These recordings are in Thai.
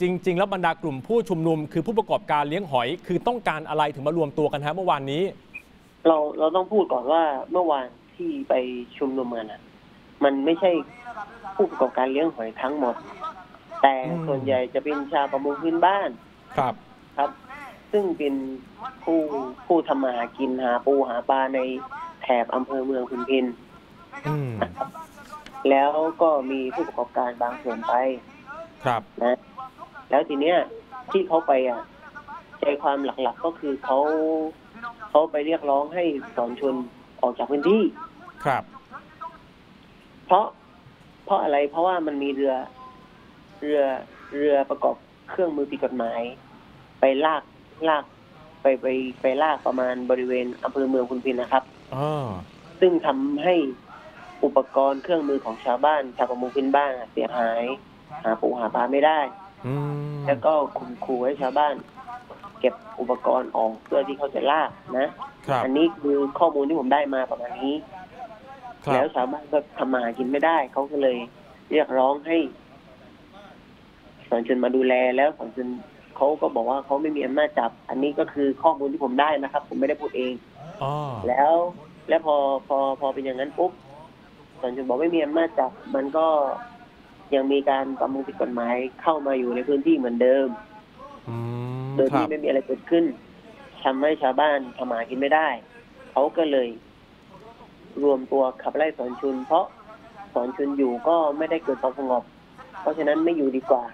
จริง ๆ แล้วบรรดากลุ่มผู้ชุมนุม คือผู้ประกอบการเลี้ยงหอย คือต้องการอะไรถึงมารวมตัวกันฮะเมื่อวานนี้ เราเราต้องพูดก่อนว่าเมื่อวานที่ไปชุมนุมกันอะ มันไม่ใช่ผู้ประกอบการเลี้ยงหอยทั้งหมด แต่อืมส่วนใหญ่จะเป็นชาวประมงพื้นบ้านครับครับ ซึ่งเป็นผู้ผู้ทำมาหากินหาปูหาปลาในแถบอำเภอเมืองพุนพินอืมแล้วก็มีผู้ประกอบการบางส่วนไป ครับนะ แล้วทีเนี้ยที่เขาไปอะใจความหลักๆก็คือเขาเขาไปเรียกร้องให้สอนชนออกจากพื้นที่ ครับ เพราะเพราะอะไรเพราะว่ามันมีเรือเรือเรือประกอบเครื่องมือผิดกฎหมาย ไปลากลากไปไปไปลากประมาณบริเวณอำเภอเมืองพุนพินนะครับอ๋อซึ่งทำให้อุปกรณ์เครื่องมือของชาวบ้านชาวประมงพื้นบ้านเสียหาย หาปูหาปลาไม่ได้ อืมแล้วก็ข่มขู่ให้ชาวบ้าน เก็บอุปกรณ์ออกเพื่อที่เขาจะลากนะ ครับ อันนี้คือข้อมูลที่ผมได้มาประมาณนี้ ครัแล้บ วชาวบ้านก็ทำมาหากินไม่ได้ เขาก็เลยเรียกร้องให้สอนชนมาดูแลแล้วสอนชนเขาก็บอกว่าเขาไม่มีอำนาจจับ อันนี้ก็คือข้อมูลที่ผมได้นะครับ ผมไม่ได้พูดเอง อ๋อ แล้ว แล้วพอพอพอเป็นอย่างนั้นปุ๊บสอนชนบอกไม่มีอำนาจจับ มันก็ ยังมีการประมงผิดกฎหมายเข้ามาอยู่ในพื้นที่เหมือนเดิมอืมโดยครัที่บไม่มีอะไรเกิดขึ้นทำให้ชาวบ้านทำมาหากินไม่ได้ เขาก็เลย รวมตัวขับไล่สอนชุน เพราะสอนชุนอยู่ก็ไม่ได้เกิดความสงบ เพราะฉะนั้นไม่อยู่ดีกว่า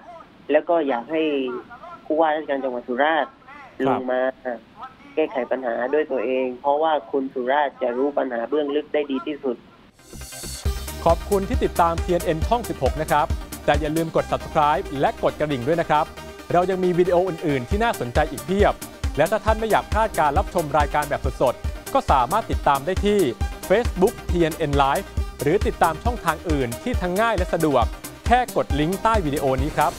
แล้วก็อยากให้ผู้ว่าราชการจังหวัดสุราษฎร์ลงมาแก้ไขปัญหาด้วยตัวเอง เพราะว่าคุณสุราษฎร์จะรู้ปัญหาเบื้องลึกได้ดีที่สุด ขอบคุณที่ติดตาม TNN ช่อง 16 นะครับ แต่อย่าลืมกด subscribe และกดกระดิ่งด้วยนะครับ เรายังมีวิดีโออื่น ๆ ที่น่าสนใจอีกเพียบ และถ้าท่านไม่อยากพลาดการรับชมรายการแบบสดๆ ก็สามารถติดตามได้ที่ Facebook TNN Live หรือติดตามช่องทางอื่นที่ทั้งง่ายและสะดวก แค่กดลิงก์ใต้วิดีโอนี้ครับ